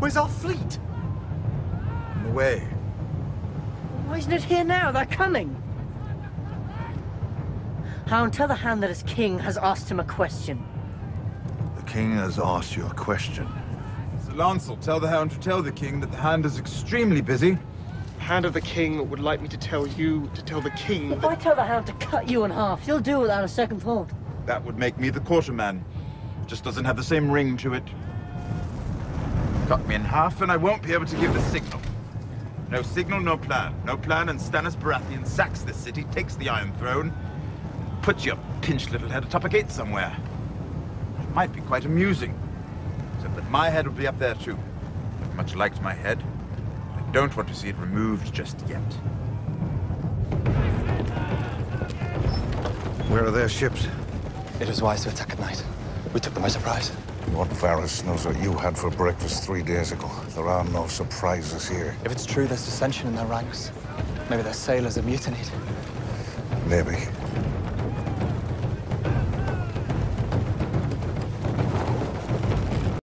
Where's our fleet? On the way. Why isn't it here now? They're coming. Hound, tell the hand that his king has asked him a question. The king has asked you a question. Sir Lancel, tell the hound to tell the king that the hand is extremely busy. The hand of the king would like me to tell you to tell the king If that... I tell the hound to cut you in half, he'll do without a second thought. That would make me the quarterman. Just doesn't have the same ring to it. Cut me in half and I won't be able to give the signal. No signal, no plan. No plan and Stannis Baratheon sacks this city, takes the Iron Throne, puts your pinched little head atop a gate somewhere. It might be quite amusing. Except that my head will be up there too. I've much liked my head. I don't want to see it removed just yet. Where are their ships? It was wise to attack at night. We took them by surprise. Lord Varys knows what you had for breakfast three days ago. There are no surprises here. If it's true there's dissension in their ranks, maybe their sailors have mutinied. Maybe.